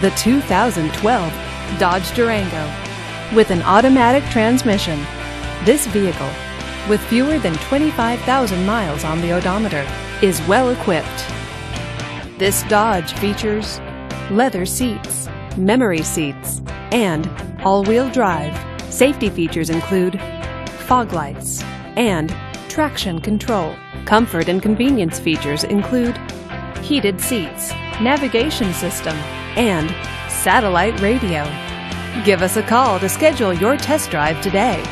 The 2012 Dodge Durango. With an automatic transmission, this vehicle, with fewer than 25,000 miles on the odometer, is well equipped. This Dodge features leather seats, memory seats, and all-wheel drive. Safety features include fog lights and traction control. Comfort and convenience features include heated seats, navigation system, and satellite radio. Give us a call to schedule your test drive today.